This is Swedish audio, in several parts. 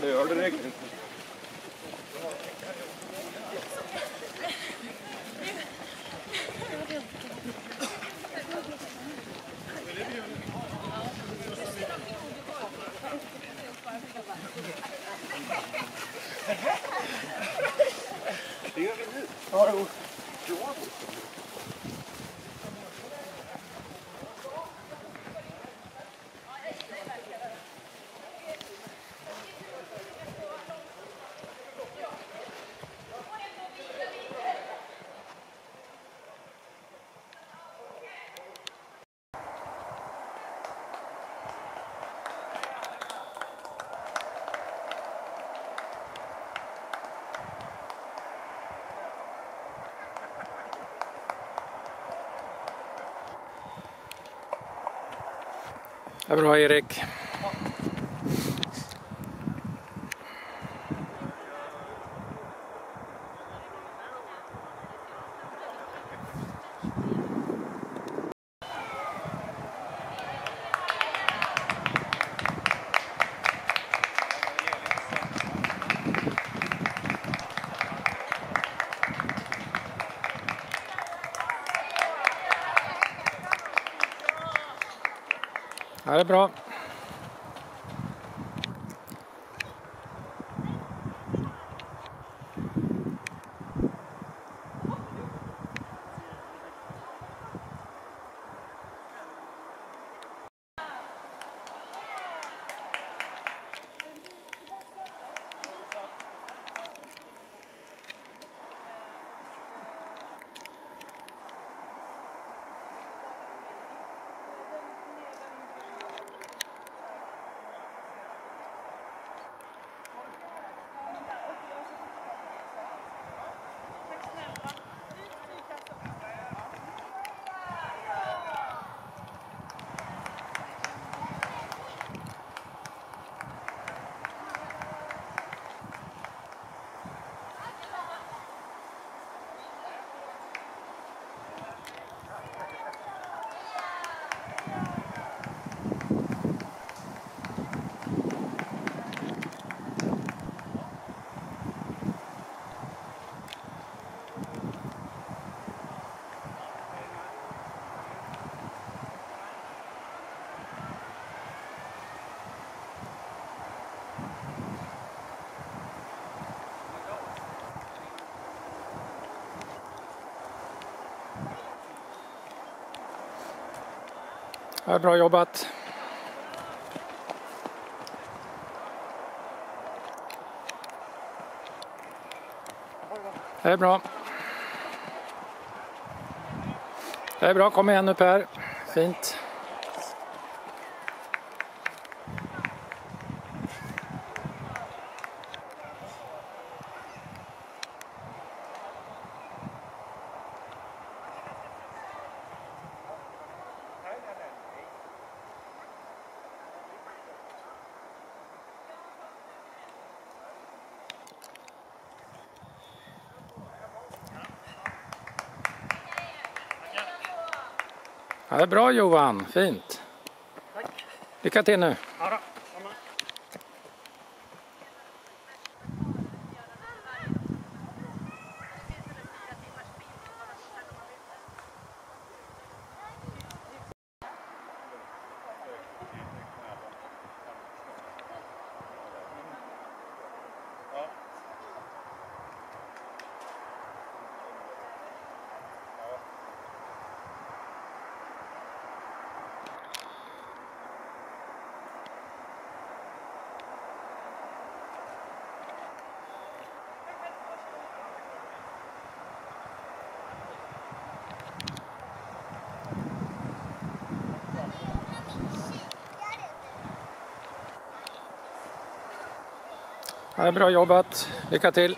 när du det Det bra Erik. Ja, det är bra. Ja, bra jobbat. Det är bra. Det är bra, kom igen nu Per. Fint. Ja, det är bra Johan, fint. Lycka till nu. Ja, bra jobbat. Lycka till.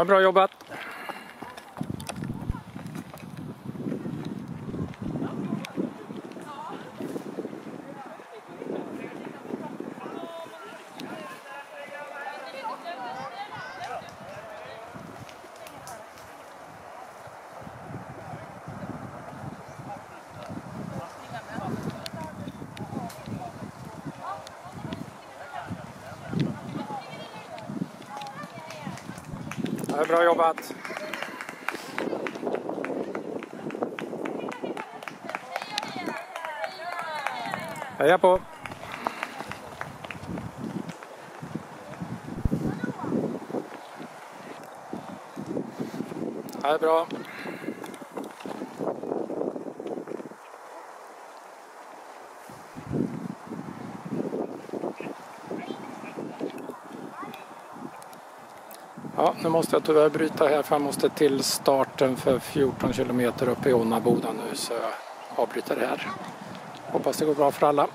Ja, bra jobbat. Ja, bra jobbat. Heja på! Ja, det är bra. Ja, nu måste jag tyvärr bryta här för jag måste till starten för 14 kilometer upp i Onaboda nu så jag avbryter det här. Hoppas det går bra för alla.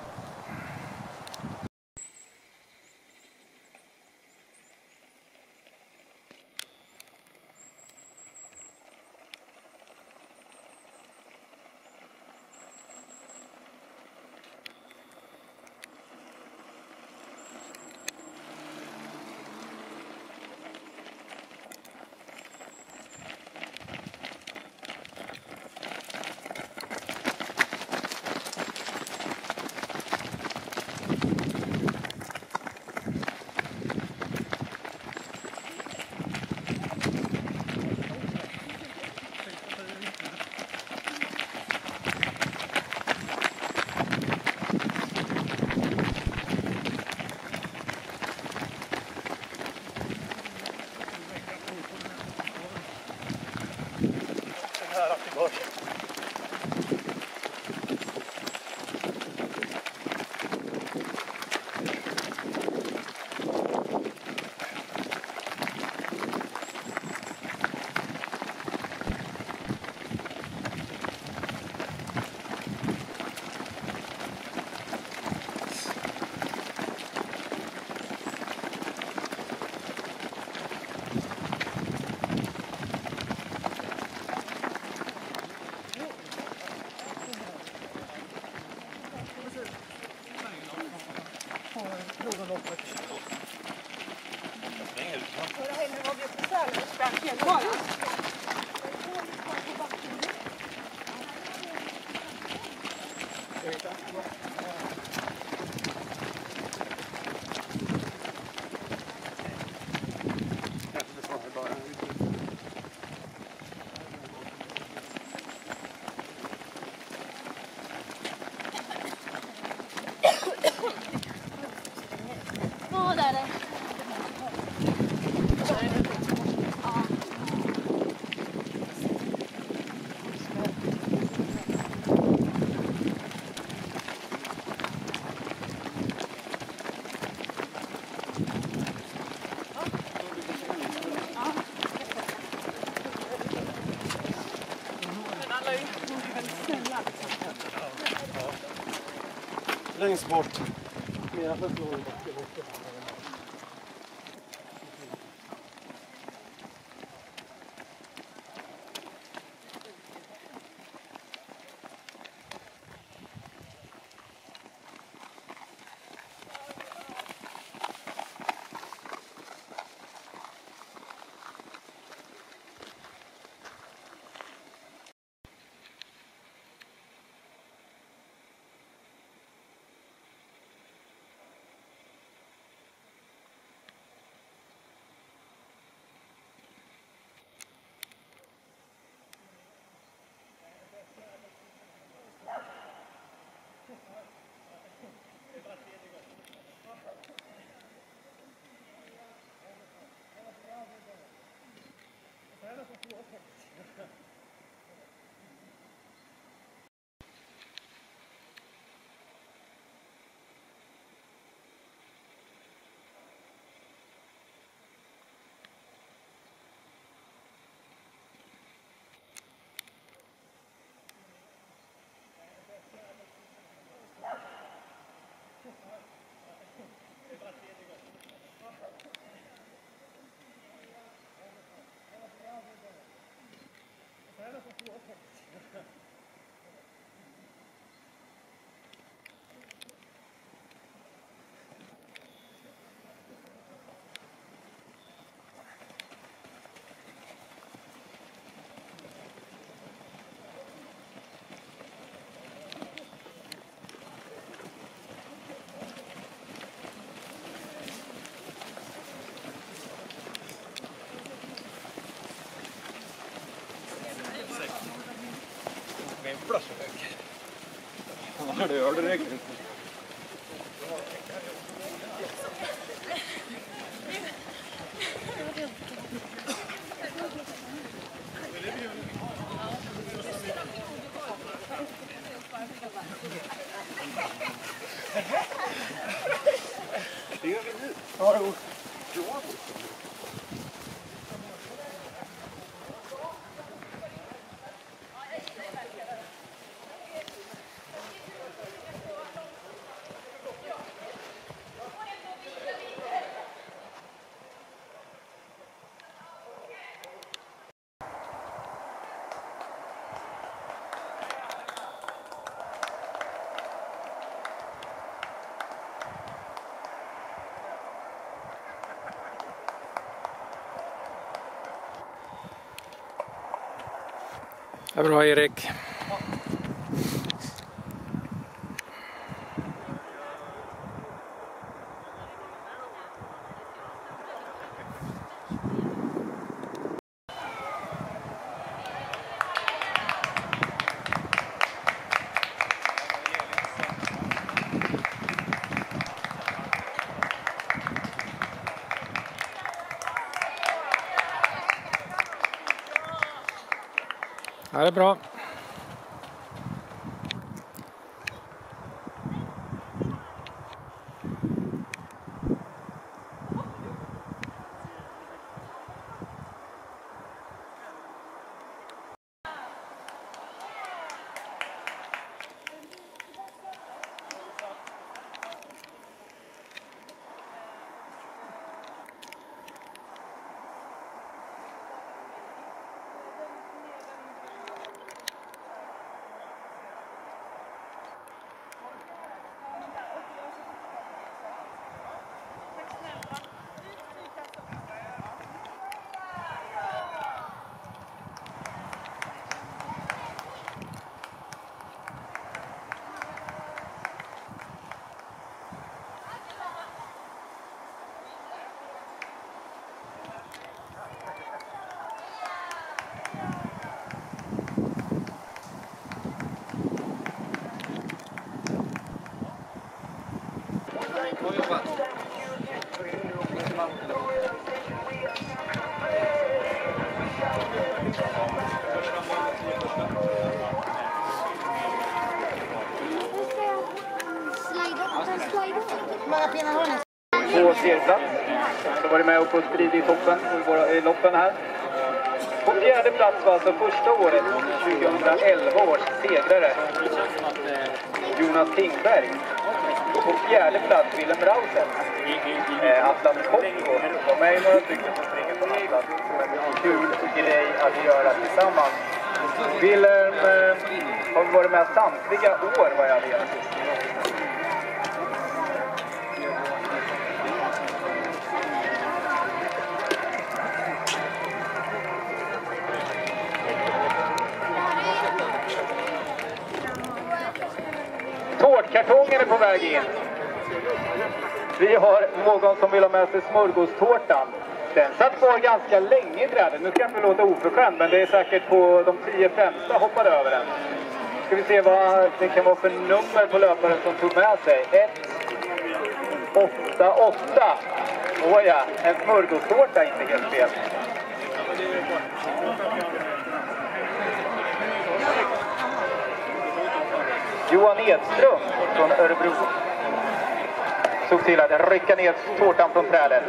Rettungsboot. Ja, das ist gör det direkt. Det bra Erik. Ja, det är bra. på serieplats full strid i toppen i, våra, i loppen här. På fjärde plats var alltså första året, 2011 års segrare, Jonas Tingberg. Och på fjärde plats Willem Rausen. Eh, Atlas Copco. De är ju några stycken som springer på Atlas. Kul grej att göra tillsammans. Willem eh, har varit med samtliga år vad jag vet. Kartongen är på väg in. Vi har någon som vill ha med sig smörgåstårtan. Den satt kvar ganska länge i trädet. Nu ska jag inte låta oförskämd, men det är säkert på de tio främsta hoppade över den. Ska vi se vad det kan vara för nummer på löparen som tog med sig. 1, 8, 8. Åja, en smörgåstårta inte helt fel. Johan Edström från Örebro såg till att rycka ner tårtan från trädet.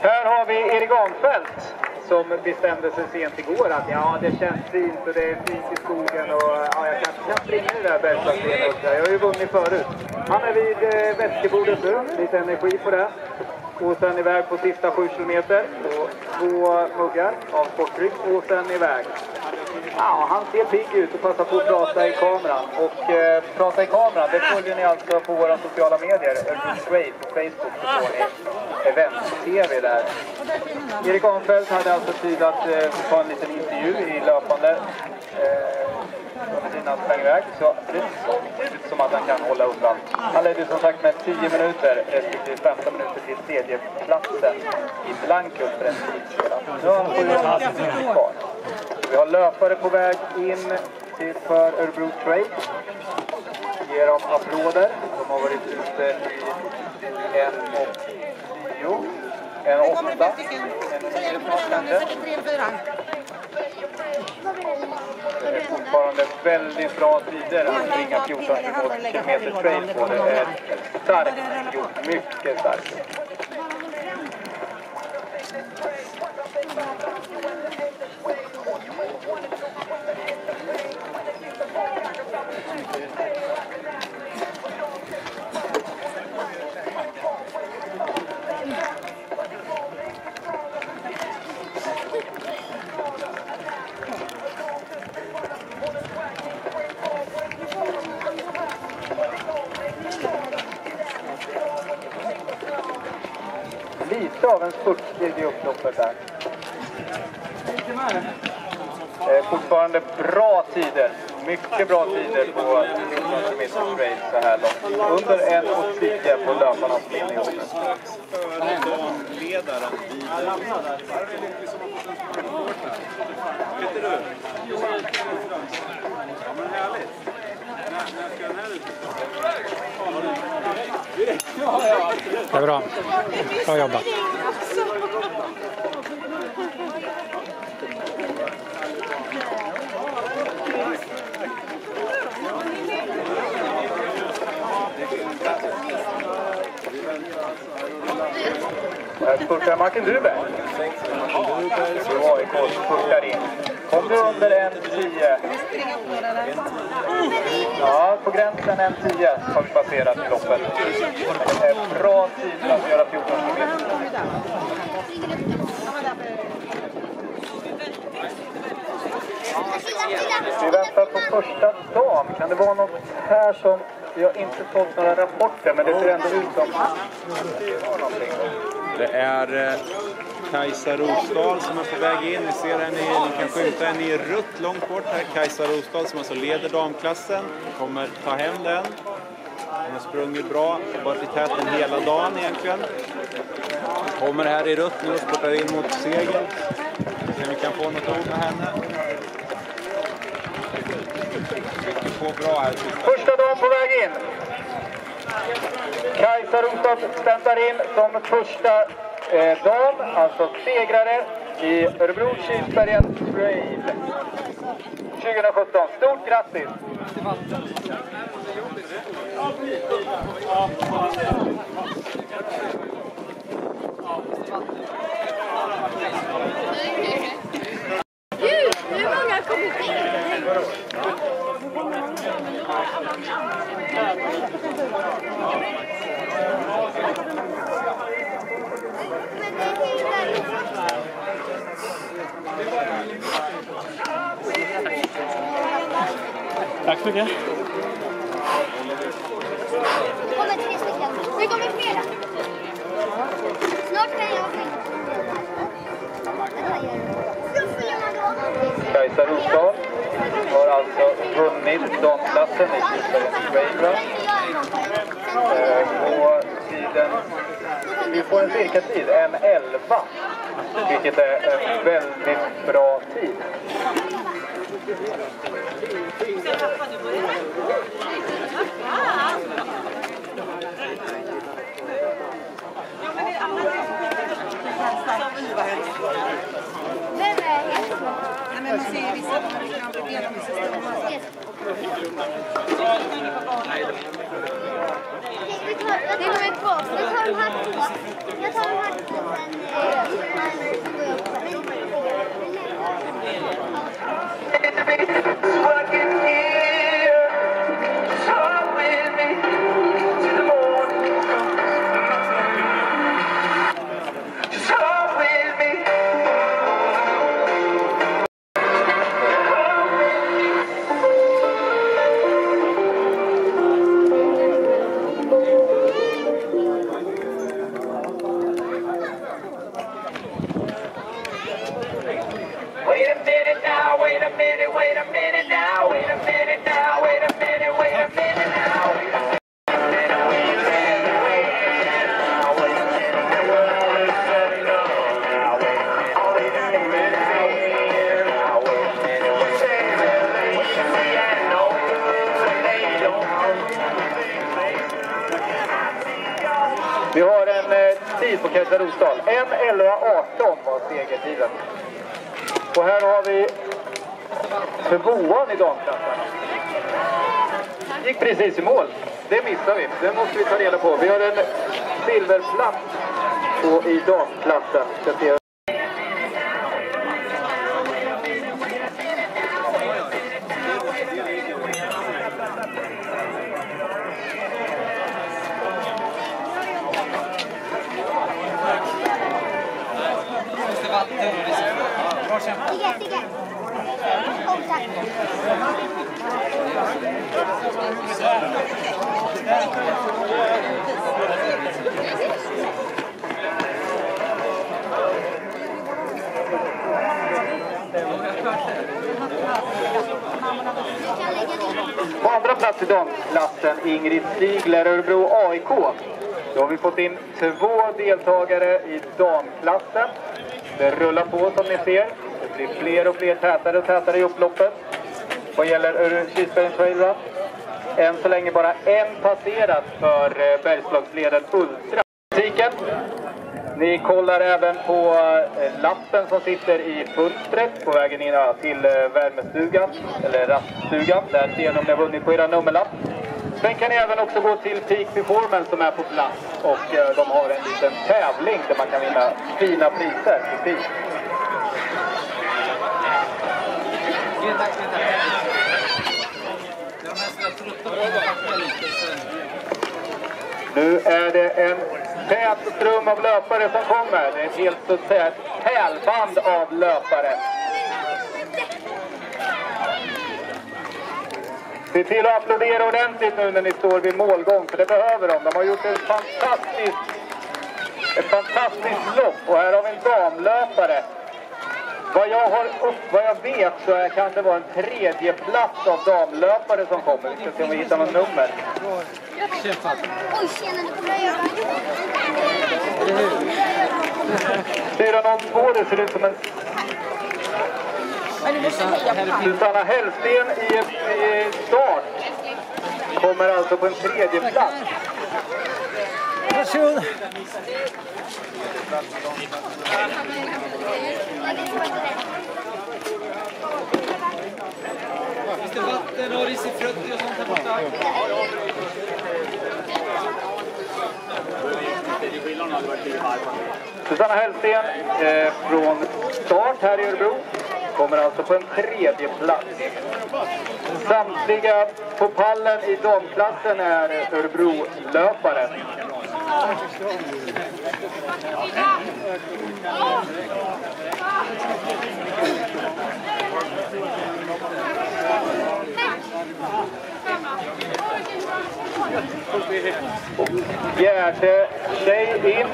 Här har vi Erik Ahnfeldt som bestämde sig sent igår att ja, det känns fint och det är fint i skogen och ja, jag kanske kan springa i det där bergslagsstenen. Jag har ju vunnit förut. Han är vid eh, vätskebordet nu, lite energi på det. Och sen iväg på sista sju kilometer på två muggar av sportdryck och sen iväg. Ja, han ser pigg ut och passar på att prata i kameran. Och eh, prata i kameran, det följer ni alltså på våra sociala medier. Urban på Facebook så får ni event-tv där. Erik Arnfeldt hade alltså tid att eh, ta en liten intervju i löpande. Eh, under tiden han sprang iväg. Så det ser ut som att han kan hålla undan. Han ledde som sagt med 10 minuter respektive 15 minuter till tredjeplatsen i Blankus för en tid sedan. Nu har han 7 minuter kvar. Vi har löpare på väg in till för Örebro Trade. Ger dem applåder. De har varit ute i en och tio, en och åtta, en och nio snart. Det är fortfarande väldigt bra tider att springa 14 kilometer trail på. Det är starkt gjort, mycket starkt. Lite av en spurtstrid i upploppet där. Eh, fortfarande bra tider. Mycket bra tider på 14 km race så här långt. Under 1.10 på löparnas linjejobb. Det är bra. Bra jobbat. Spurtar Martin Duberg. Så AIK spurtar in. Kom du under 1.10? Ja, på gränsen 1.10 har vi passerat i loppet. Det är bra tid för att göra 14 kilometer. Vi väntar på första dam. Kan det vara något här som... Vi har inte fått några rapporter, men det ser ändå ut som... Det är eh, Kajsa Rosdahl som är på väg in. Ni ser henne, ni kan skymta henne i rött långt bort här. Kajsa Rosdahl som alltså leder damklassen. Kommer ta hem den. Hon har sprungit bra, varit i täten hela dagen egentligen. Kommer här i rött nu och spurtar in mot seger. Se om vi kan få något ord med henne. Trycker på bra här. Första dagen på väg in. Kajsa Rosdahl stämplar in som första eh, dam, alltså segrare i Örebro Kilsbergen Trail 2017. Stort grattis! Gud, hur många kom in? Tack så mycket. Det kommer tre stycken. Det kommer flera. Snart kan jag skicka. Då följer man då. Kajsa Rosdahl har alltså vunnit damklassen i Kilsbergens Trail Run. Eh, på tiden... En cirka-tid, en 11 vilket är en väldigt bra tid. Det? Nej, men man ser vissa tar, jag tar nummer två. På, i damklassen. Ska se. Tigge, Tigge. Kom, tack. Jag kan lägga det. På andra plats i damklassen Ingrid Stigler, Örebro AIK. Då har vi fått in två deltagare i damklassen. Det rullar på som ni ser. Det blir fler och fler tätare och tätare i upploppet. Vad gäller Kilsbergens Trailrun. Än så länge bara en passerat för eh, Bergslagsleden Ultra. Ni kollar även på eh, lappen som sitter i fönstret på vägen in till eh, värmestugan, eller raststugan. Där ser ni om ni har vunnit på era nummerlapp. Sen kan ni även också gå till Peak Performance som är på plats och eh, de har en liten tävling där man kan vinna fina priser på Peak. Nu är det en tät ström av löpare som kommer. Det är ett helt så att säga pärlband av löpare. Se till att applådera ordentligt nu när ni står vid målgång, för det behöver de. De har gjort ett fantastiskt, ett fantastiskt lopp och här har vi en damlöpare. Vad jag, har upp, vad jag vet så är, kan det vara en tredje plats av damlöpare som kommer. Vi ska se om vi hittar något nummer. Oj, tjena, 402, det ser ut som en... Susanna Hellsten i, i start kommer alltså på en tredje plats. Finns det vatten och risifrutti och sånt här borta? Susanna Hellsten eh, från start här i Örebro kommer alltså på en tredje plats. Samtliga på pallen i damklassen är Örebro-löpare. Fjärde tjej in.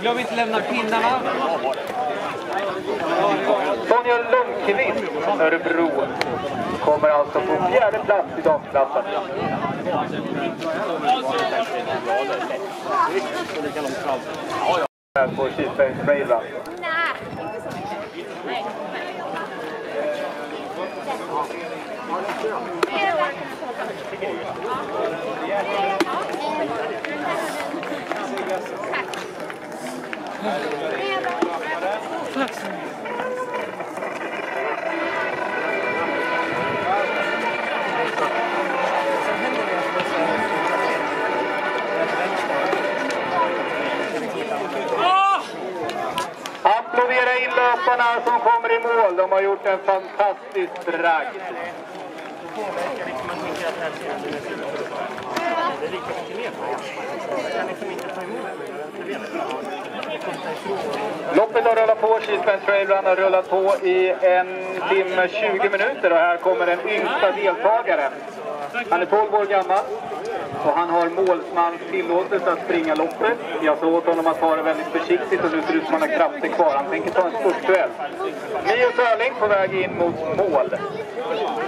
Glöm inte lämna pinnarna. Sonja Lundqvist, Örebro, kommer alltså på fjärde plats i damklassen. Här på Kilsbergs Trailrun. Applådera in löparna som kommer i mål. De har gjort en fantastisk bragd. Loppet har rullat på. Kilsbergs Trailrun har rullat på i en timme 20 minuter och här kommer den yngsta deltagaren. Han är 12 år gammal och han har målsmans tillåtelse att springa loppet. Jag sa åt honom att ta det väldigt försiktigt och nu ser det ut som han har krafter kvar. Han tänker ta en spurtduell. Mio Törling på väg in mot mål.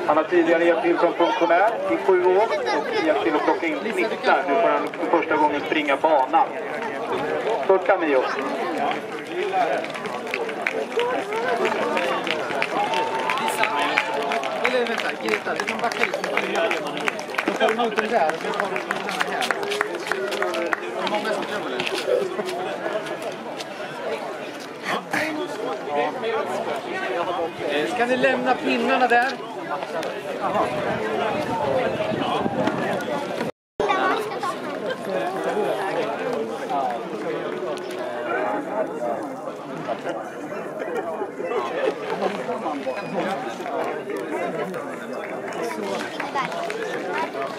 Han har tidigare hjälpt till som funktionär i sju år och hjälpt till att plocka in snittar. Nu får han för första gången springa banan. Stort Mio. Vänta, Greta, du kan backa lite. Tar emot den där och så tar den här. Många som glömmer det. Ska ni lämna pinnarna där? Ja,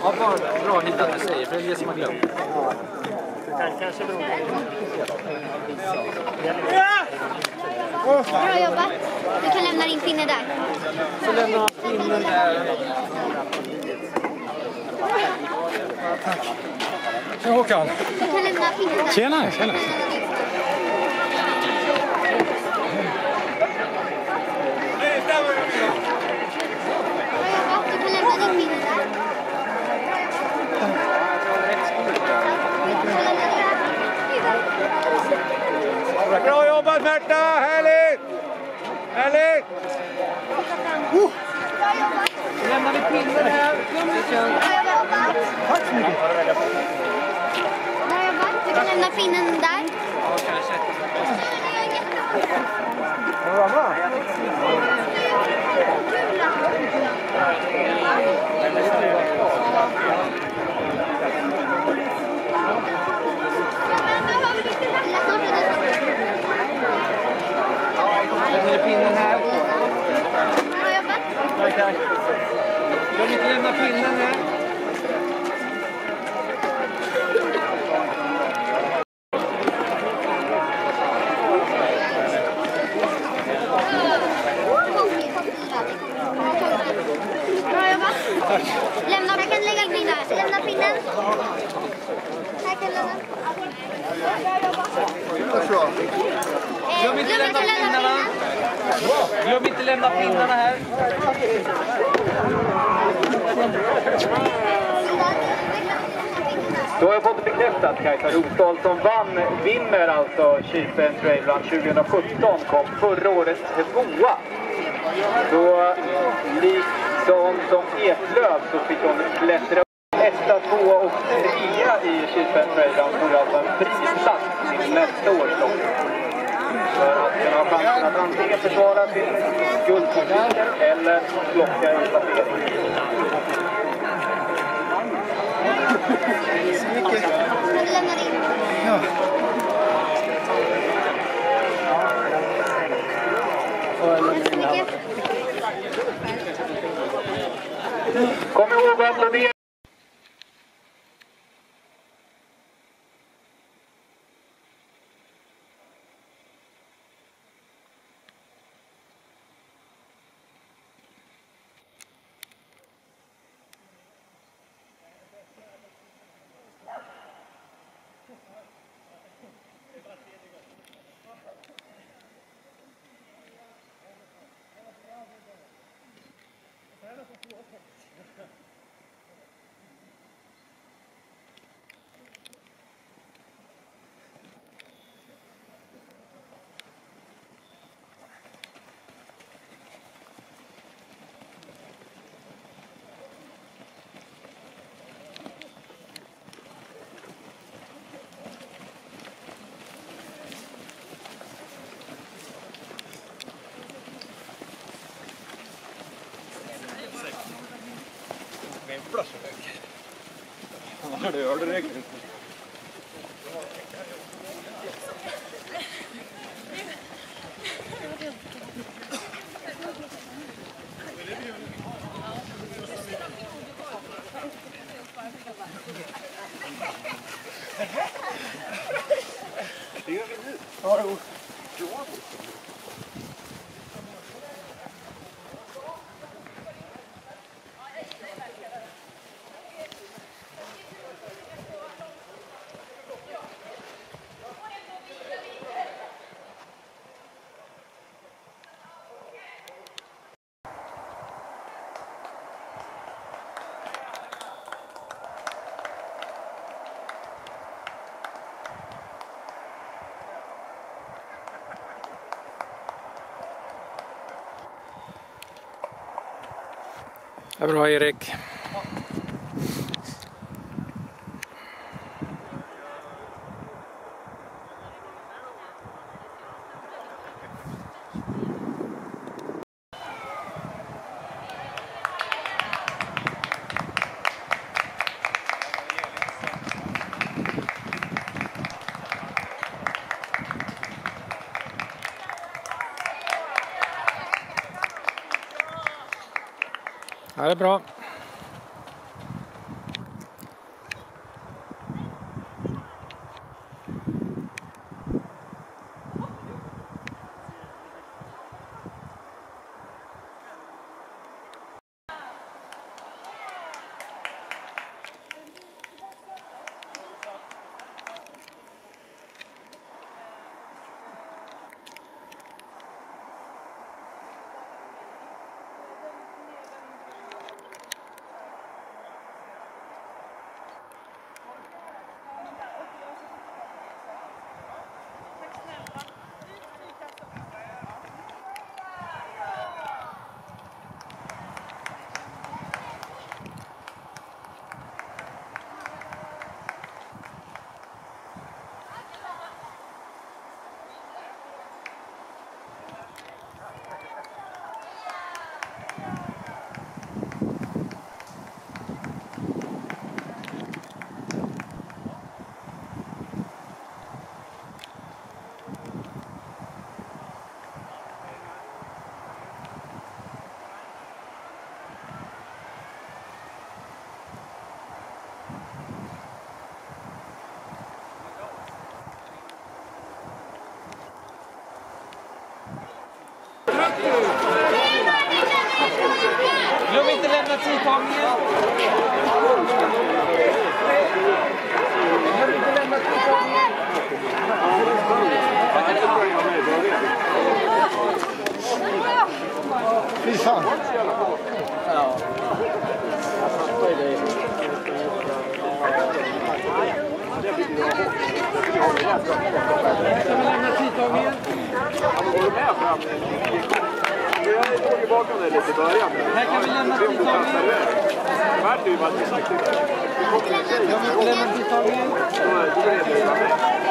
vad bra Nita det som har glömt. Bra jobbat. Du kan lämna din pinne där. Så lämnar man pinnen där. Tja Håkan! Du kan lämna pinnen där. Tjena, tjena. Bra jobbat. Du kan lämna din pinne där. Bra jobbat Märta! Härligt! Härligt! Så lämnar vi pinnen här. Bra jobbat. Tack så mycket! Bra jobbat. Du kan lämna pinnen där. Ja, kanske. Vad bra. Lämnar vi pinnen här. Bra jobbat. Glöm inte lämna pinnen här. Bra jobbat. Lämna, jag kan lägga pinnen. Lämna pinnen. Här kan lämna. Eh, Glöm inte lämna pinnarna. Glöm inte här. Då har jag fått bekräftat Kajsa Rosdahl som vann, vinner alltså Kipen Trail Run 2017, kom förra året tvåa. Så liksom som Eklöf så fick hon klättra upp etta, tvåa och trea i Kipen Trail Run. Får alltså en prisplats till nästa års lopp. Den har chansen att antingen försvara sin guldposition eller plocka en placering. Du Kom ihåg att applådera! ordinary bra Erik. Ja, det är bra. Tidtagningen! ju bakom dig lite i början. Kan vi lämna tidtagningen. Vi Mwen mwen mwen mwen mwen mwen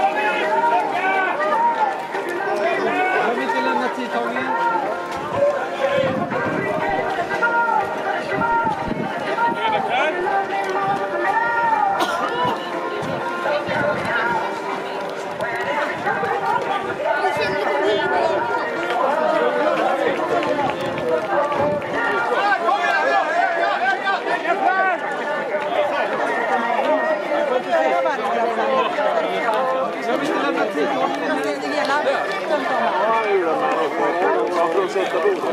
Ja, från sätta bordet.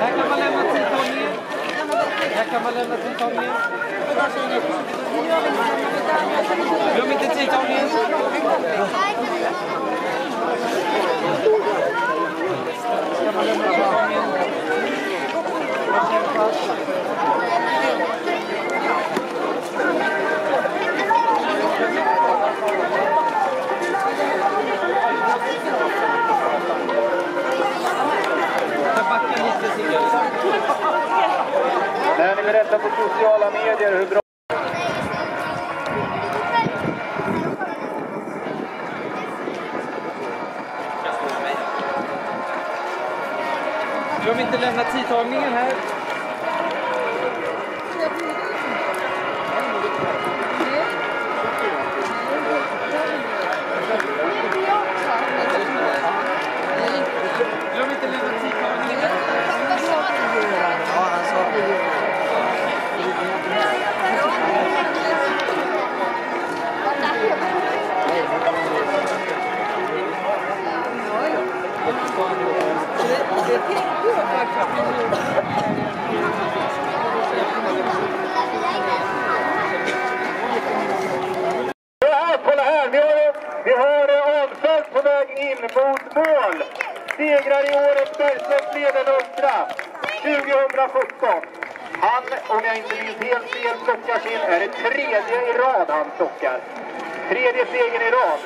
Här kan man lämna tidtagningen. Här kan man lämna tidtagningen. Glöm inte tidtagningen. Kan man lämna tidtagningen. Kan backa lite Sigge. När ni berättar på sociala medier hur bra Glöm inte lämna tidtagningen här. Glöm inte lämna tidtagningen. Ja, här, kolla här! Vi har, vi har eh, avfällt på väg in mot mål. Segrar i årets Bergslagsleden Ultra 2017. Han, om jag inte minns helt fel, plockar sin, är det tredje i rad han plockar. Tredje segern i rad.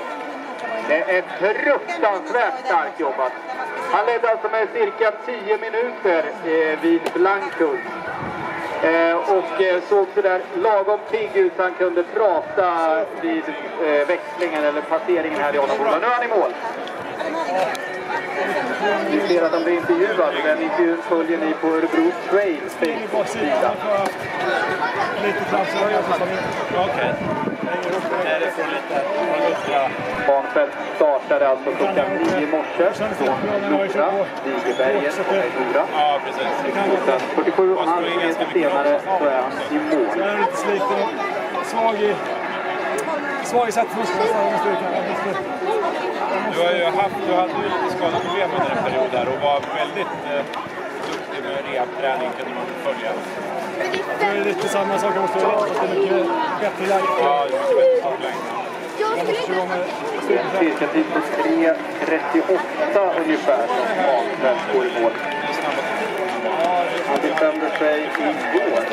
Det är fruktansvärt starkt jobbat. Han ledde alltså med cirka 10 minuter eh, vid Blancus. Eh, och eh, såg sådär lagom pigg ut så han kunde prata vid eh, växlingen eller passeringen här i Alnaboda. Nu är han i mål. Ni ser att han blir intervjuad. Den intervjun följer ni på Örebro Trails Facebook-sida. Okej. Banfält startade alltså klockan nio i morse från Nora, Vigeberget och Nora. Ja, precis. Och sen 47 och en halv kilometer senare så är han i mål. Jag är lite sliten och svag i, svag i. Du har ju haft, du hade ju lite skadeproblem under en period där och var väldigt eh, rehabträning kunde man följa. Det är lite samma sak. Jag måste göra det är mycket bättre läge. Ja, det längre. Jag skulle inte... Cirka tid på 3.38 ungefär som Banfält går i mål. Han bestämde sig igår att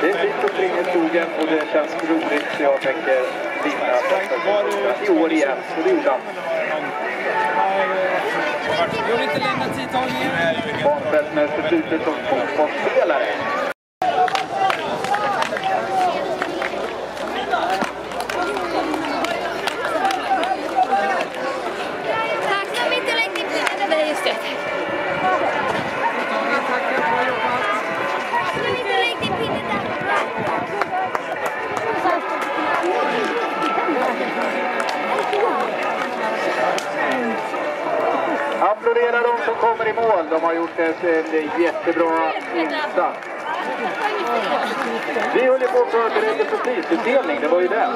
det är fint att springa i skogen och det känns roligt så jag tänker vinna i år igen. Och det gjorde han. Jag vill inte lämna tidtagningen. Banfält med förflutet som fotbollsspelare. Tack som inte lägger in pinne. Nej, just det. Tack som inte lägger in pinne där. Applådera de som kommer i mål. De har gjort ett, en jättebra insats. Vi höll ju på att förbereda för prisutdelning, det var ju den.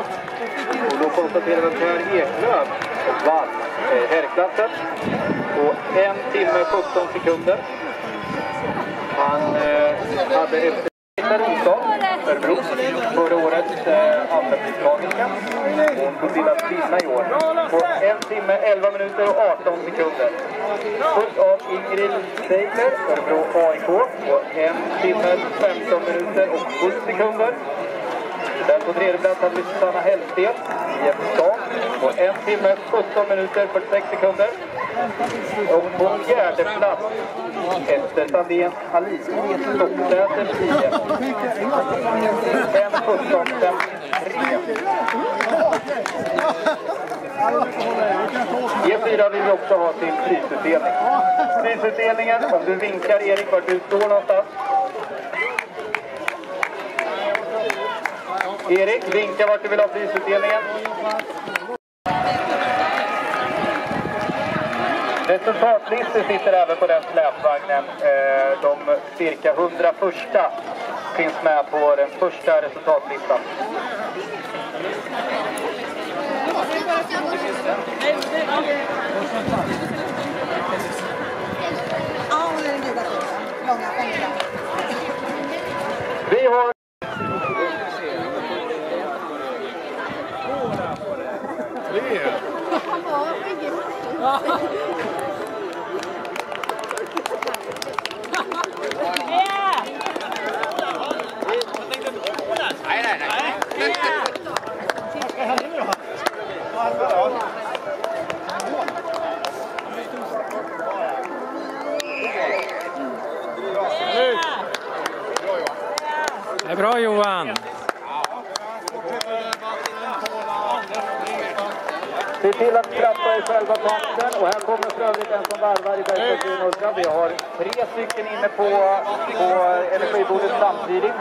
Och då konstaterade vi att Per Eklöf vann eh, herrklassen på en timme 17 sekunder. Han eh, hade efter Linda Rosdahl, Örebro, förra året. eh, andrapristagerska. Hon får till att vinna i år på en timme 11 minuter och 18 sekunder. Följt av Ingrid Seidler, Örebro AIK, på en timme 15 minuter och 7 sekunder. Där på tredje plats hade vi Susanna Hellsten, IF Stan, på en timme 17 minuter 46 sekunder. Och på fjärde plats efter Sandén Halin, Stocksäters IF. 5.17.53. E4 vill vi också ha till prisutdelning. Prisutdelningen, om du vinkar Erik vart du står någonstans. Erik, vinka vart du vill ha prisutdelningen. Resultatlistor sitter även på den släpvagnen. Eh, de cirka 100 första finns med på den första resultatlistan. Ja, och den gula långa fången. Vi har Han var ingen. Det är bra Johan! Se till att klappa i själva takten och här kommer för övrigt en som varvar i Bergslagsbyn Ultra. Vi har tre stycken inne på, på energibordet samtidigt.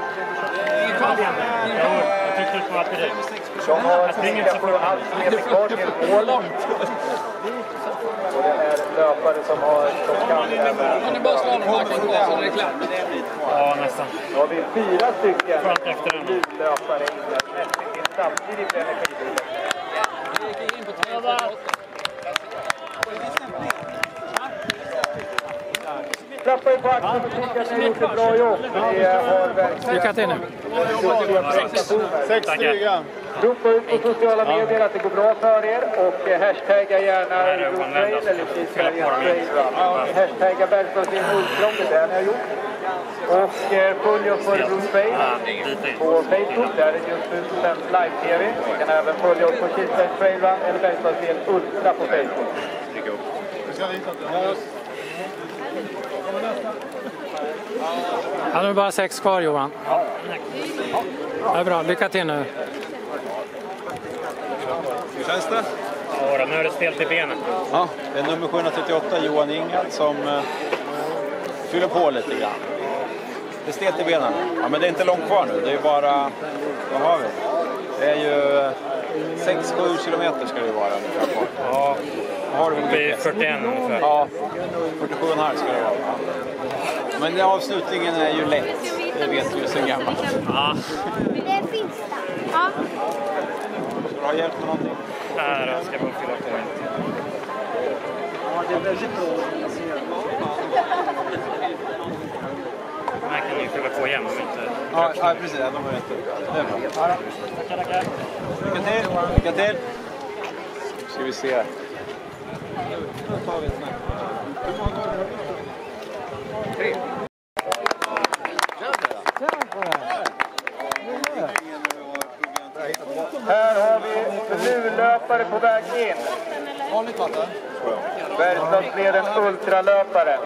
De har cirka 7,5 meter kvar till mål. Och det är löpare som, har, som kan även... Kan du bara slå av marken kvar så är det klart? Ja, nästan. Då har vi fyra stycken hjullöpare inne samtidigt på energibordet. Jag gick in på 3.38. Klappa er på axeln och tycker att ni har gjort ett bra jobb. Ni har verkligen Lycka till nu! Sex stycken. Ropa ut på sociala medier att det går bra för er och eh, hashtagga gärna Rotrail eller Trailrun. Hashtagga Bergslagslinjen det är det ni har gjort. Och eh, följ oss på Örebro Trail på Facebook. Där är det just nu sänds live-tv. Ni kan även följa oss på Kilsbergs Trailrun eller Bergslagsdel Ultra på Facebook. Ja, nu är det bara sex kvar Johan. Det är bra, lycka till nu. Hur känns det? Ja, nu är det stelt i benen. Ja, det är nummer 738, Johan Ingald, som eh, fyller på lite grann. Det är stelt i benen. Ja, men det är inte långt kvar nu. Det är bara... Vad har vi? Det är ju eh, 6-7 kilometer ska det ju vara ungefär kvar. Ja, Vad har du uppe i 41 ungefär. Ja, 47,5 ska det vara. va? Men avslutningen är ju lätt. Det vet vi ju sen gammalt. Ja, Det finns där. Ja. Ska du ha hjälp med någonting? här jag ska bara fylla på en. Den här kan ju fylla på igen om inte... Ja, ja precis. Ja, de har rätt. Det är bra. Tackar, tackar. Lycka till! Lycka till! ska vi se. Nu tar vi ett snack. Tre. Här har vi lurlöpare på väg in. Vanligt vatten. Bergslagsleden Ultralöpare.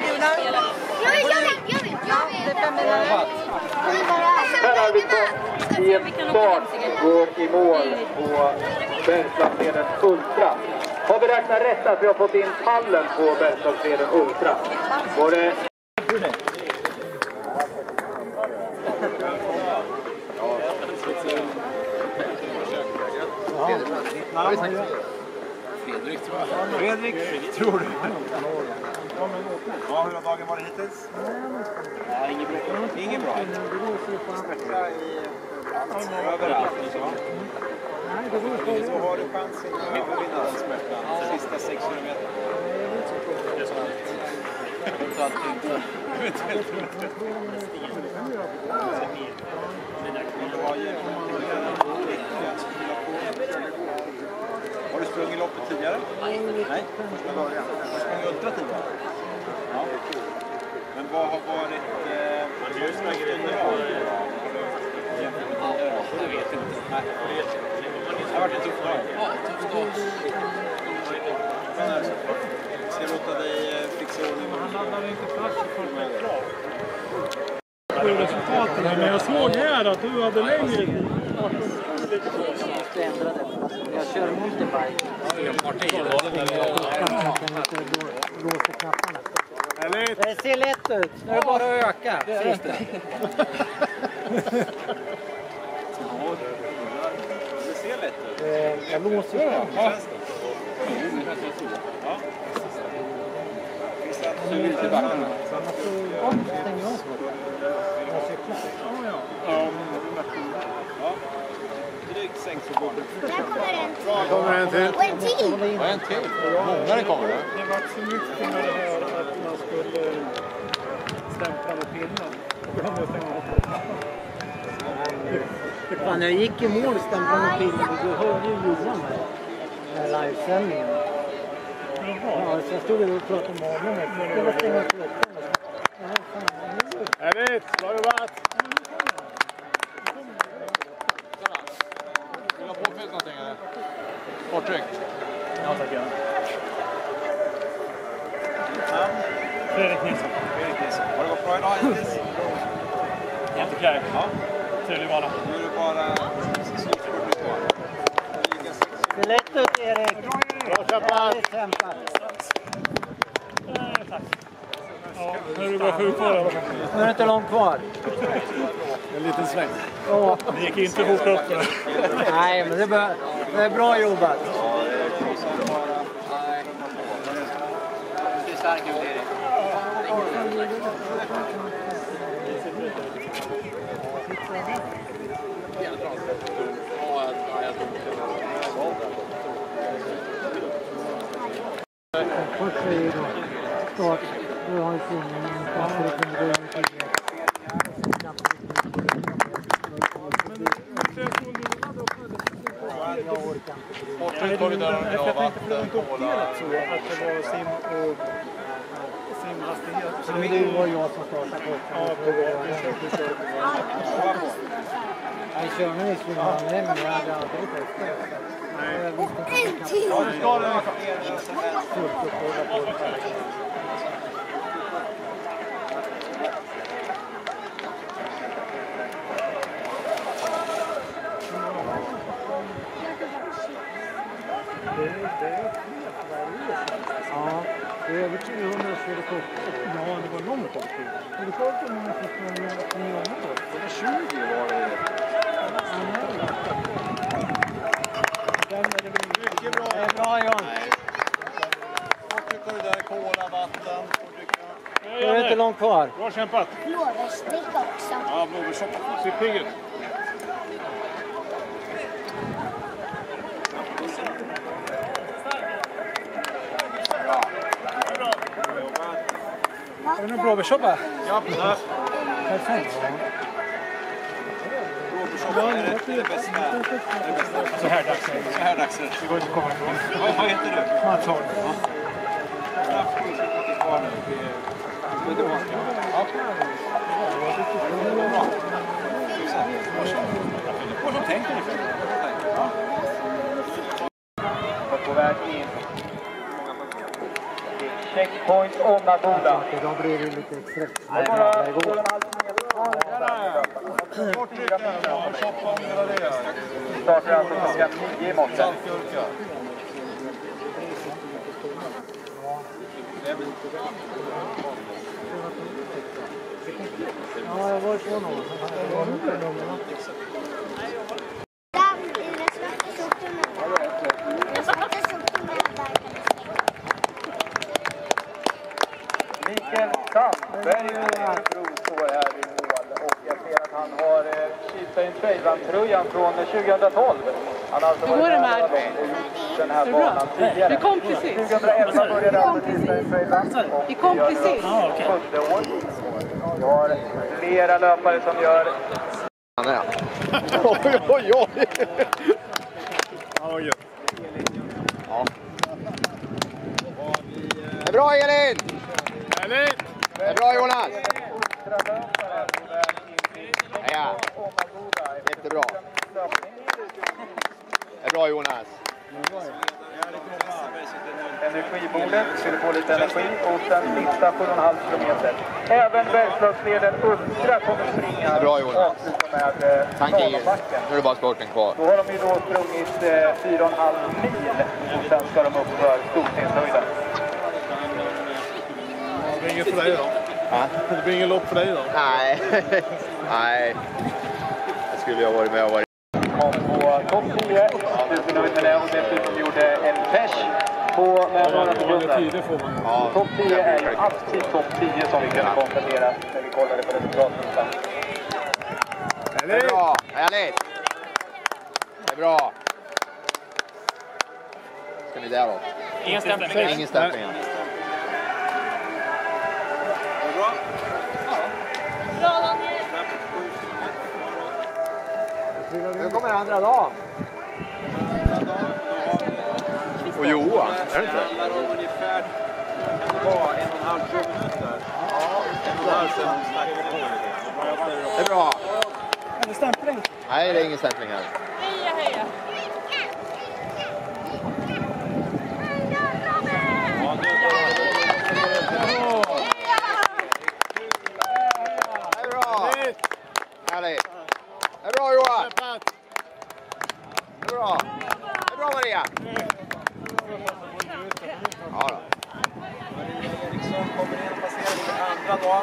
Den gula? Jag vet, jag vet, jag. Jag vet. Det är fem minuter. I en start går i mål på Bergslagsleden Ultra. Har vi räknat rätt att vi har fått in pallen på Bergslagsleden Ultra? Var det Fredrik, tror du? Ja, hur har dagen varit hittills? Ja, inget bra. Inget bra. Smärta i överallt. Så. Har du chansen att övervinna den smärtan. Sista sex kilometer. Har du sprungit loppet tidigare? Nej. Nej, första början. Har du sprungit Ultra tidigare? Ja. Men vad har varit eh, underlag? Jämfört med tidigare? Jag vet inte. Nej, det vet jag inte. Det har varit en tuff dag. Ja, tuff dag. Men alltså, ska jag låta dig eh, fixa ordning? Han laddade inte fast i första krav. resultaten här, men jag såg här att du hade längre tid. Jag kör multibike. Det ser lätt ut. Nu är det bara att öka. Sist. Det ser lätt ut. Jag låser den. det? Ja. Det du vill till backen? Stänger av. Cyklar. Ja. Drygt sex sekunder. Där kommer en till. kommer en till. Och en till. Ja, en till. Många det kommer. Det var så mycket med det här att man skulle stämpla med pinnen. Fan, jag gick i mål stämplade med pinnen och du hörde ju Johan här. Livesändningen. Ja, så jag stod där och pratade med honom. Jag skulle stänga klockan. Härligt, bra jobbat! Vill du ha påfyllt någonting eller? Sportdryck? Ja, tack gärna. Namn? Fredrik Nilsson. Fredrik Nilsson. Har det gått bra idag hittills? Jättekul. Ja. Trevlig vana. Nu är det bara slutspurten kvar. Det lätt ut Erik. Bra kämpat! Tack. Ja, nu är det bara sju kvar i alla fall. Nu är det inte långt kvar. En liten sväng. Ja. Det gick inte fort upp. Nej, men det är bra jobbat. Du är stark ut Erik. Ja, jag tror Sportkorridoren Jag av tänkte för det var vatten, inte uppdelat så att det var sim och simhastighet. Så Men det var jag Ja, körde- du körde men jag hade aldrig testat. Jag En till! fullt upp och hålla på. Det, det är helt varje år. Ja, det är över 300 Swedish Cup. Ja, det var någon av det. Är det klart hur många fick man från Jonna då? Det var 20 var det. Mycket bra. Det är bra John. Sportkorridor, cola, vatten. Då är det inte långt kvar. Bra kämpat! Blåbärsdäck också. Ja, blåbärssoppa. Ser pigg ut. Har du någon blåbärssoppa? Ja. Perfekt. Det är bästa. Så här dags är det. Så här dags är det. Det går inte att komma ifrån. Vad heter du? Mats Holm. Och på väg in. Checkpoint Ånnaboda. Idag blir det lite extra. Det är bara två och en halv kilometer Startar alltså klockan nio i morse. Ja, jag var på någon. Jag var inte numren. Där i den svarta soporna. Den svarta soporna där kan du slänga. Mikael Sandberg från Örebro står här vid mål och jag ser att han har eh, Kilstein Trailrun-tröjan från 2012. Han har alltså Hur går det med? och den här Är det bra? banan tidigare. Vi kom precis. 2011 började han med Kilstein Vi kom precis. Vi har flera löpare som gör Oj, oj, oj! Det är bra Elin! Det är bra Jonas! ultralöpare på väg in till Ja, Ånnaboda. jättebra. Det är bra Jonas. Energibordet skulle få lite energi och sista 7,5 kilometer. Även Bergslagsleden Ultra kommer springa Bra, Jonas. avsluta med eh, Tanke. Nu är det bara sporten kvar. Då har de ju då sprungit eh, 4,5 mil och sen ska de upp för Storstenshöjden. Det blir inget för dig då? Det blir ingen lopp för dig då? Nej, nej. Det skulle jag varit med och varit. Kom på topp 10, supernöjd med det och dessutom gjorde en pers på med några sekunder. Ja, Topp 10 är ju alltid topp 10 som vi kunde konstatera när vi kollade på resultatlistan. Det är bra. Härligt. Det är bra. Ska ni däråt? Ingen stämpling. Ingen stämpling. Nu kommer andra dagen. Och Johan, är det inte? handlar om ungefär, kan det vara en och en halv, två minuter? Ja, en och en halv sen hon stack på lite. Det är bra. Är det stämpling? Nej, det är ingen stämpling här. Heja, heja. Ja, nu Det är bra. Härligt. Det är bra Johan. Det är bra. Det är bra Maria. Ja då. Eriksson kommer in och passerar sin andra dag.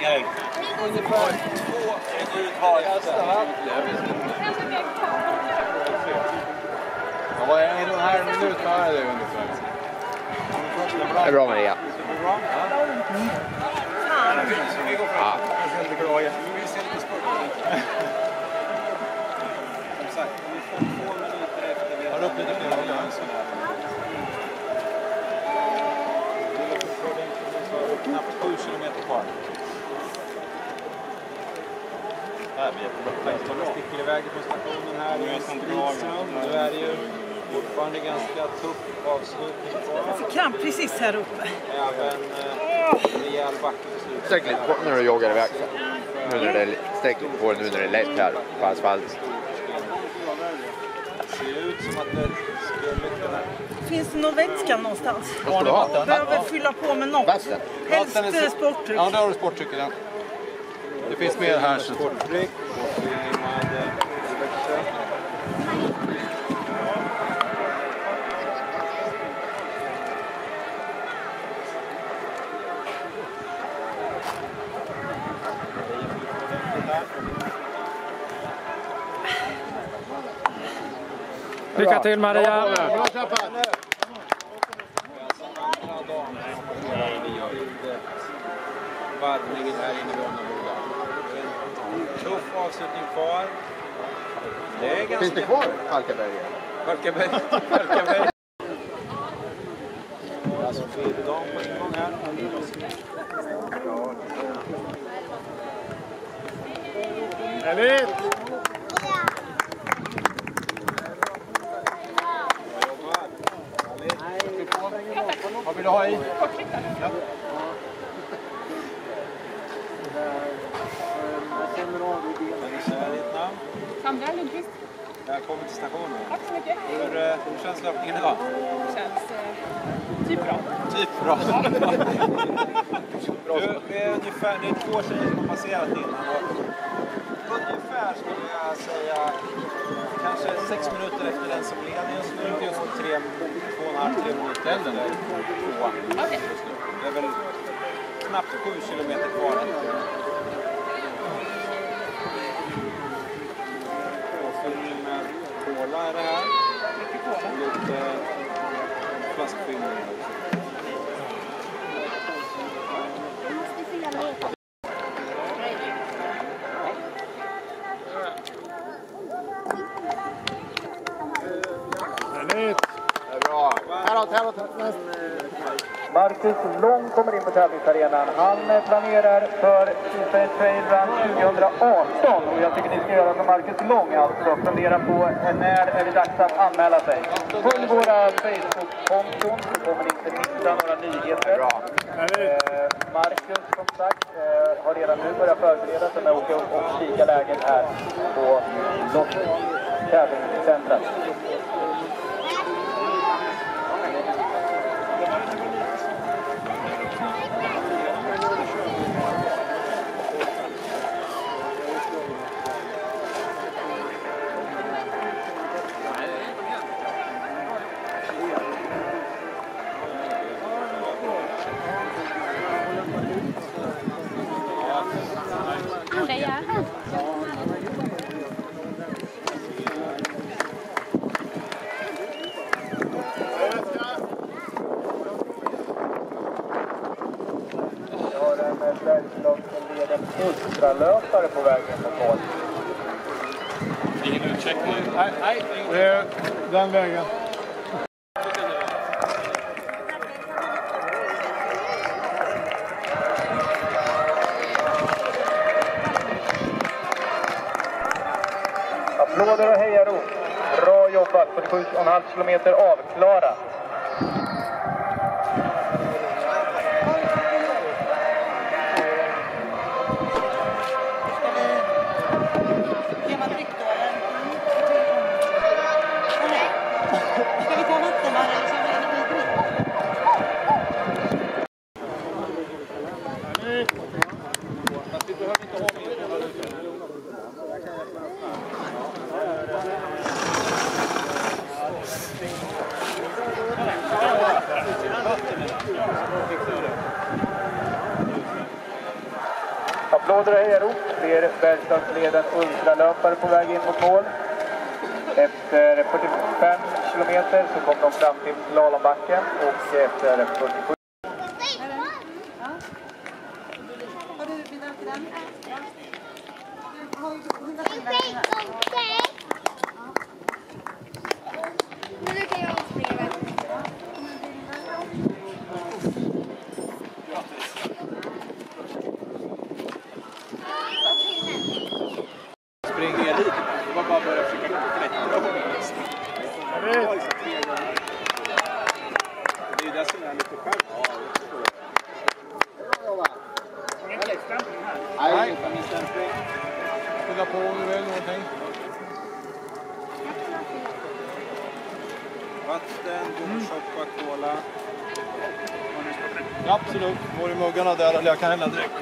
Erik. Ungefär två minuter har Ja, vad är en och en halv minut är det ungefär. Det är bra Maria. Ja. Vi ser lite spurt. Som sagt, vi får två minuter efter. Vi har upp lite fler chanser. Knappt sju kilometer kvar. här blir jättebra. Färjestad sticker iväg från stationen här i Stridslund. Nu är det ju fortfarande ganska tuff avslutning kvar. Jag fick kramp precis här uppe. Även eh, rejäl backe till slut. Sträck lite på när du joggar iväg sen. Nu när det är, sträck lite på det nu när det är lätt här på asfalt. Det ser ut som att det skulle kunna... Finns det någon vätska någonstans? Vad ska du ha? Behöver fylla på med något. Vatten? Helst eh, sportdryck. Ja, där har du sportcykeln. Det finns mer här. Sportdryck, Lycka till Maria! Varvningen här inne vid Ånnaboda. En tuff avslutning kvar. Det är ganska... Finns det kvar Falkenberg? Falkenberg. Falkenberg. Det är Alltså tredje dagen på ingång här. Härligt! Du ha i? Ditt namn? Sandra Lundqvist. Välkommen till stationen. Tack så mycket. Hur, eh, hur känns löpningen idag? Det känns eh, typ bra. Typ bra. du, det, är ungefär, det är två tjejer som har passerat innan. Och ungefär skulle jag säga kanske sex minuter efter den som leder just nu. Just tre, två och en halv, tre minuter efter tvåan. Okej. just nu. Det är väl knappt sju kilometer kvar. Påfyllning med cola är det här. Cola. Lite flaskfyllning Marcus Lång kommer in på tävlingsarenan. Han planerar för Israel Trail Run 2018 och jag tycker ni ska göra som Marcus Lång alltså. Fundera på när är det dags att anmäla sig. Följ våra Facebook-konton så kommer ni inte missa några nyheter. Eh, Marcus som sagt eh, har redan nu börjat förbereda sig med att åka upp och kika läget här på Lopp tävlingscentret. Väg in mot mål. Nej, nej. Det är den vägen. Applåder och hejarop. Bra jobbat. 47,5 kilometer avklarat. Jag kan hälla direkt.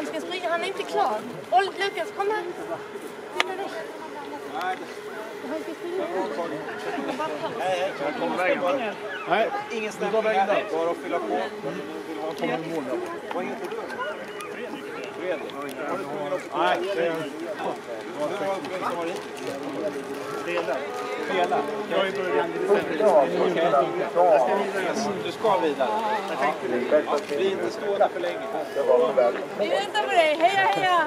Han ska springa. Han är inte klar. Ol Lukas, kom här. Skynda dig. Nej, Han ska springa. Nej, ingen stämpling här. Bara att fylla på. jag kommer i mål där. Vad heter du? Fredrik. Nej, det är... Vem som var dit? Jag i december. Du ska vidare. Ja. Bli inte stående för länge. Vi väntar på dig. Heja, heja.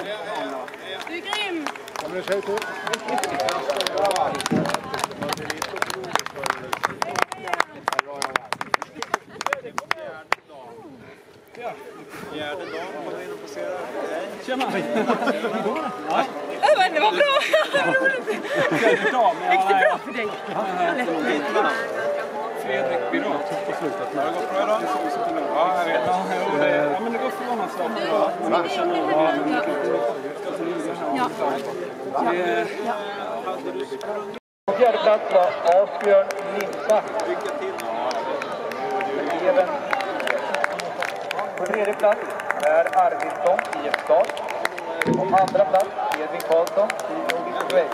Du är grym. Kommer det tjej till? Fjärde dagen kommer in och passerar. Tjena! Ja, men det var bra. Gick det bra för dig? Fredrik Pirat på slutet. Har det gått bra idag? Ja, jag vet. Ja, men det går förvånansvärt bra. På fjärde plats var Asbjörn Lindback. Eleven. På tredje plats är Arvidsson, IF-stad. På andra plats Edvin Karlsson Race.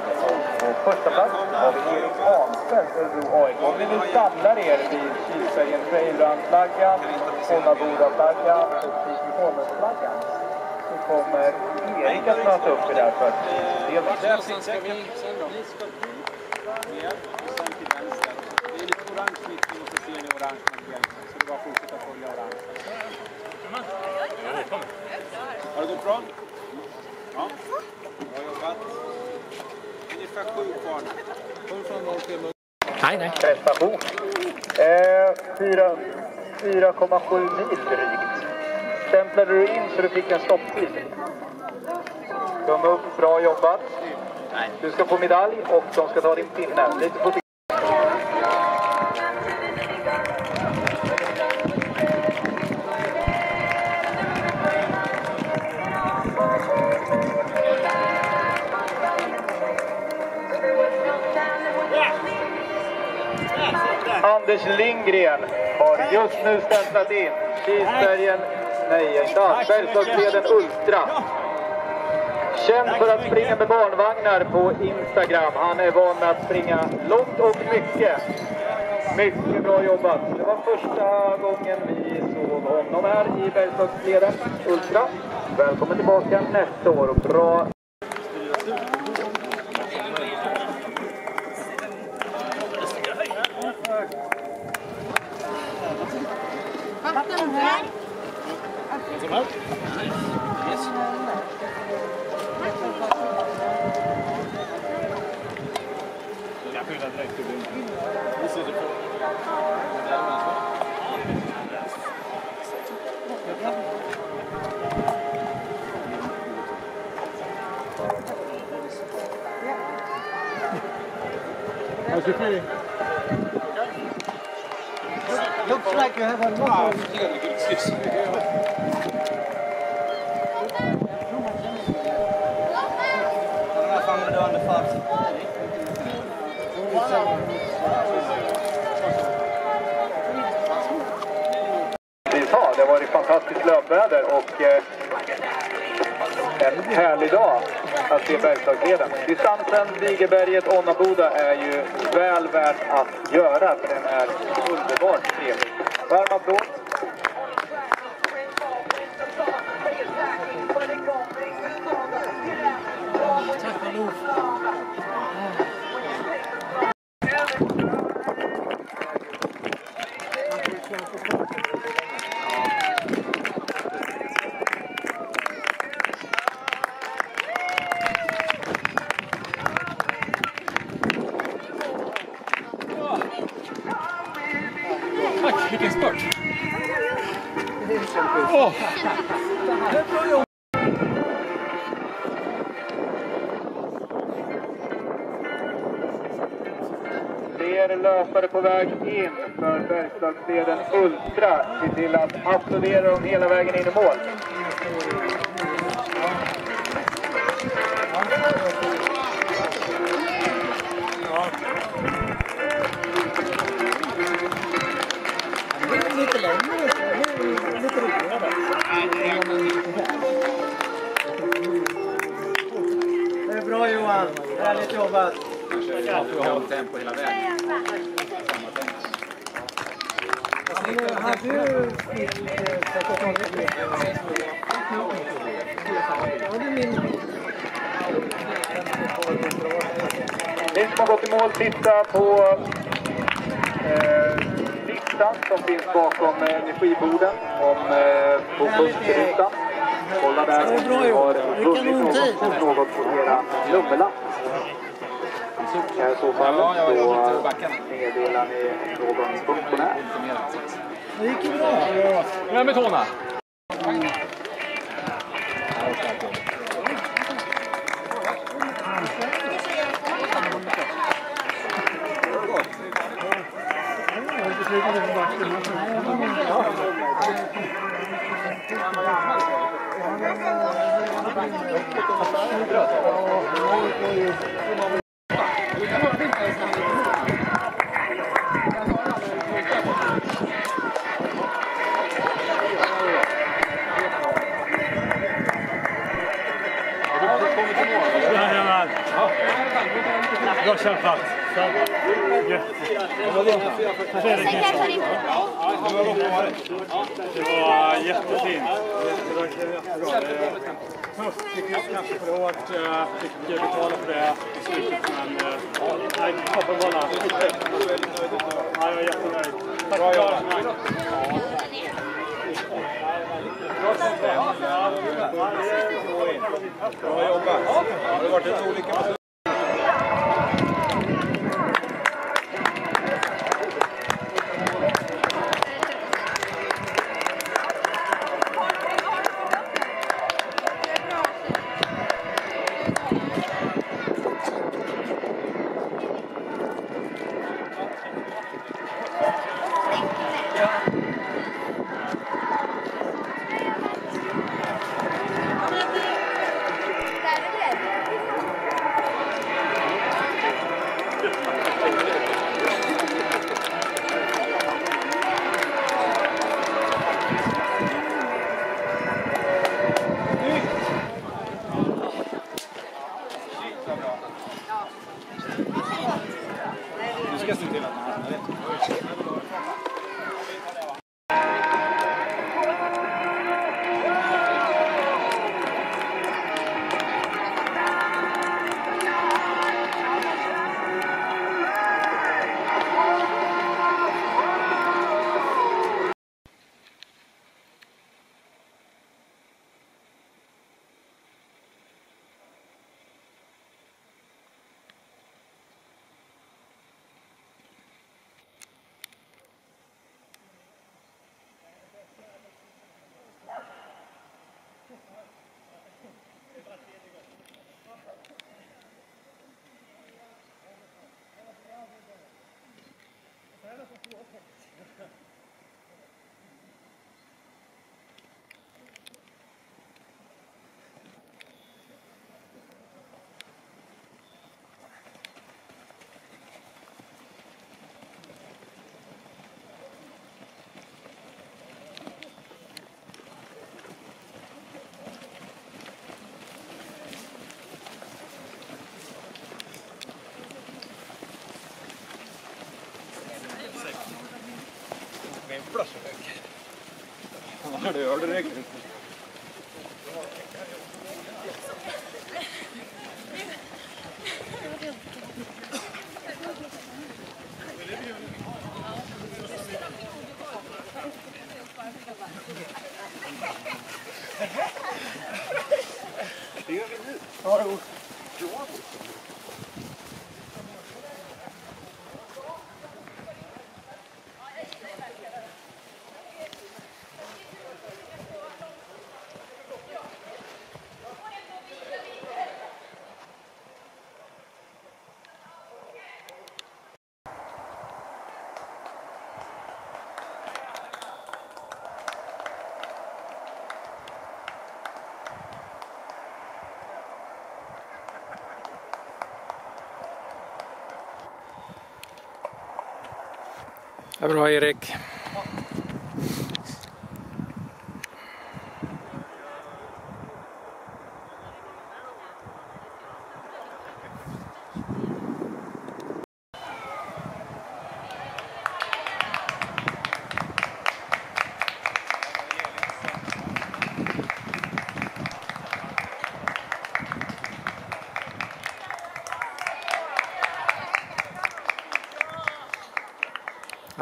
På första plats har vi Erik Hanfeldt, Örebro AIK. Om ni nu samlar er vid Kilsbergen Trailrun-flaggan, Bonaboda-flaggan och Sikriformen-flaggan så kommer Erik att möta upp er där för delning. Där finns ska vi sen? Ni ska dit, ner och sen till vänster. Det är lite orange snittning och så ser ni orange markering. Så det är bara att fortsätta följa orange. Har det gått bra? Ja. Bra jobbat. Ungefär sju kvar. Kom från till. Nej, nej. prestation. Eh, fyra- 4,7 mil drygt. Stämplade du in så du fick en stopptid? Tumme upp, bra jobbat. Du ska få medalj och de ska ta din pinne. Lite Anders Lindgren har just nu stämplat in Kilsbergen, nej inte alls, Bergslagsleden Ultra. Känd för att springa med barnvagnar på Instagram. Han är van med att springa långt och mycket. Mycket bra jobbat. Det var första gången vi såg honom här i Bergslagsleden Ultra. Välkommen tillbaka nästa år och bra att. Distansen Vigeberget Ånnaboda är ju väl värd att göra för den är underbart trevlig. Varm applåd. Se till att applådera dem hela vägen in i mål. Lite längre, lite roligare. Det är bra Johan, härligt jobbat. Ja, för att hålla tempo hela vägen. Hade. Ni som har gått i mål, titta på eh, listan som finns bakom eh, energiborden om, eh, på punktrutan. Kolla där om ni har vunnit något, något på era nummerlapp. I så fall Ja, jag var lite backad. meddelar ni någon funktionär. Det gick ju bra. Vem är tårna? Har det Det gör det. Det är bra Erik.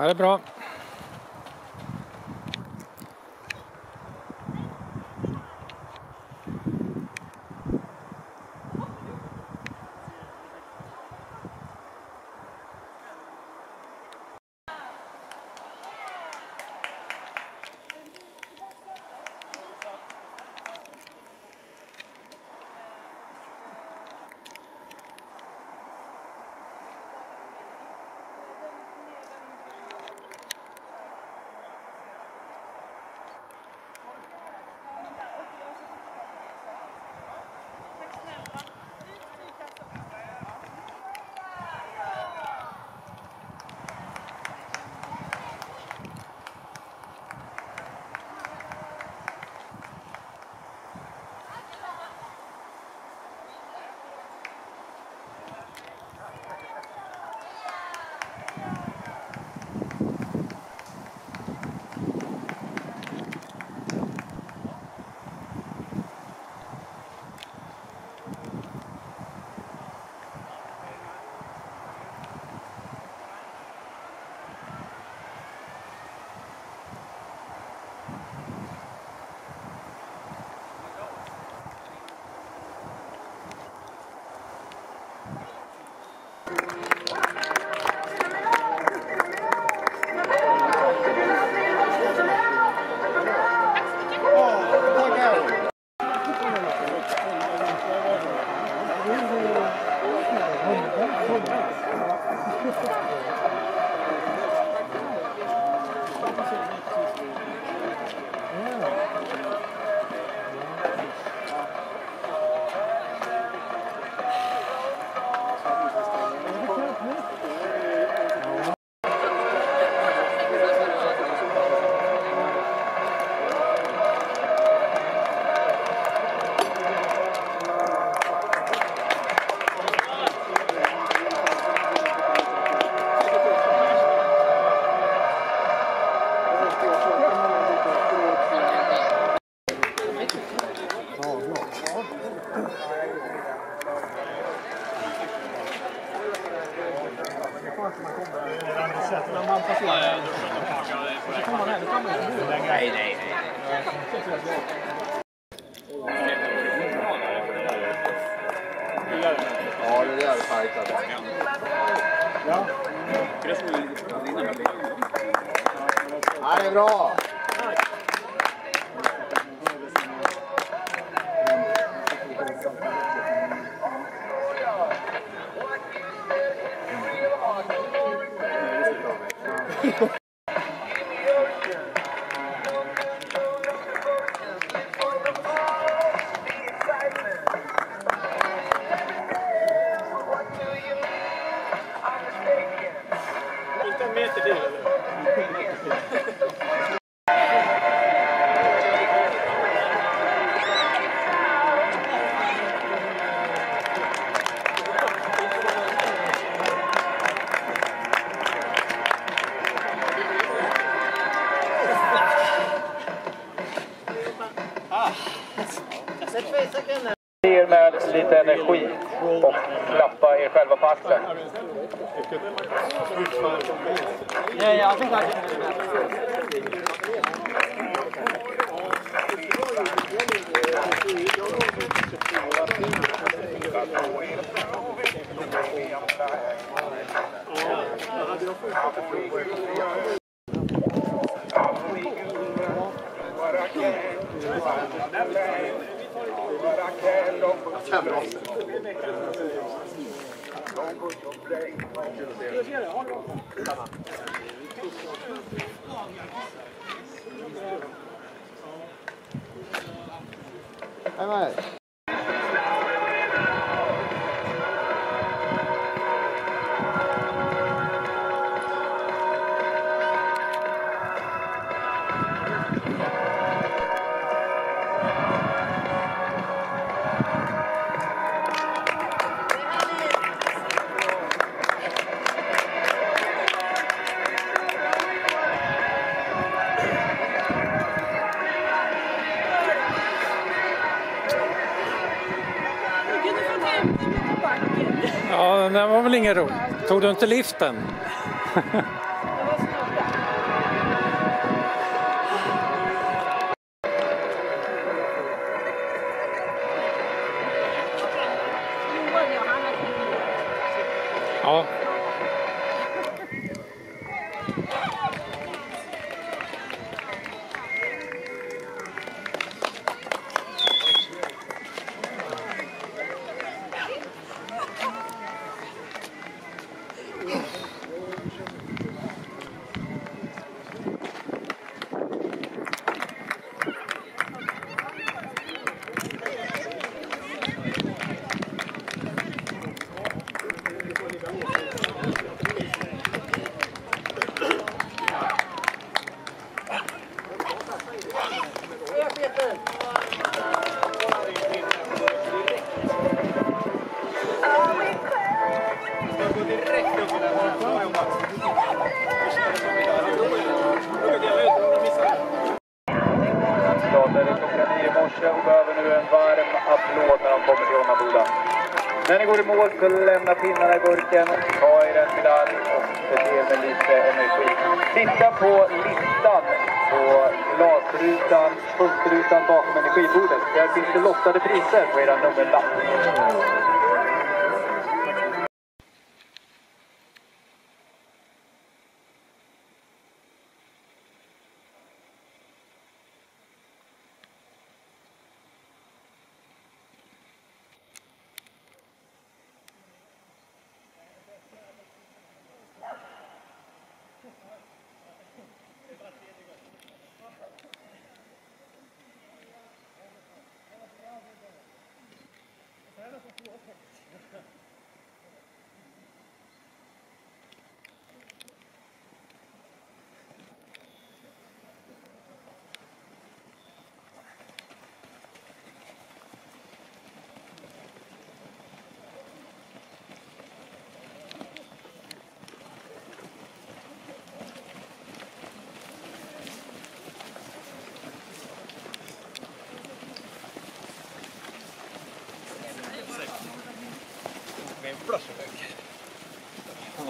Ja, det är bra. Nej, nej, nej. Ja, den var väl ingen rolig. Tog du inte liften?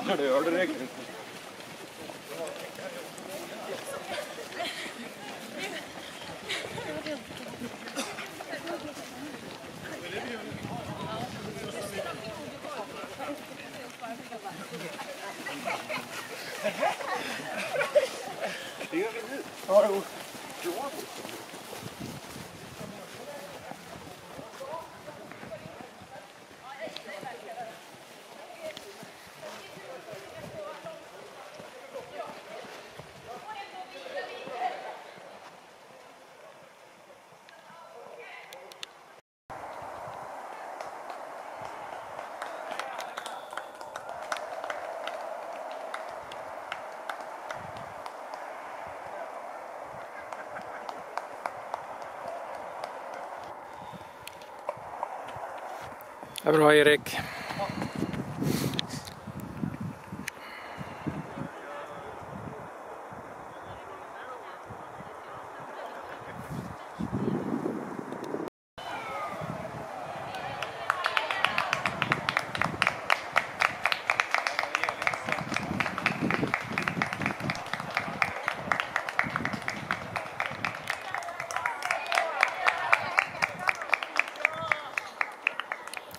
Det klör direkt. bra Erik.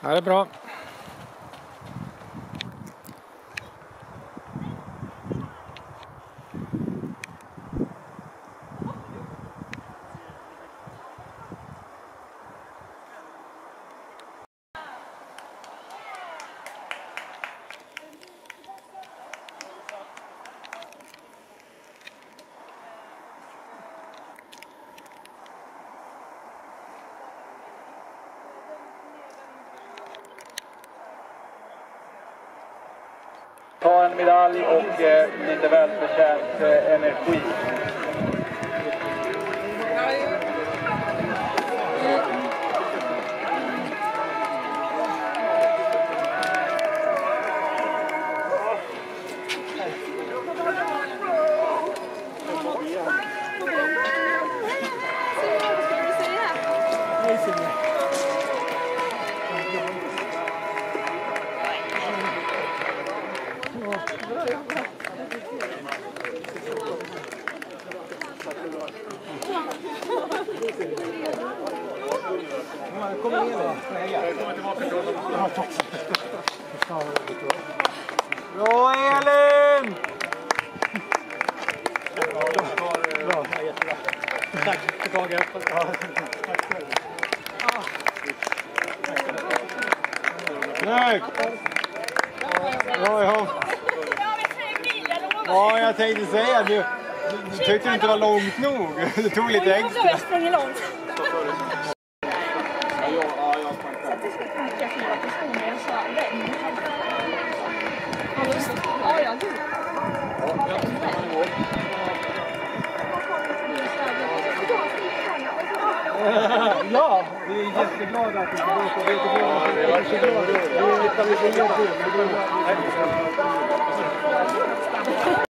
Ha det bra. inte välförtjänt eh, energi. Kom igen Bra Elin! Bra. Tack för dagen. Tack själv. Snyggt! Bra ja. Ja, jag tänkte säga det du tyckte det inte var långt nog. Du tog lite extra. Jag springer långt. Ja, ja, gud. Ja, vi är jätteglada att du får åka. Vi är jätteglada. Vi är jätteglada. Vi är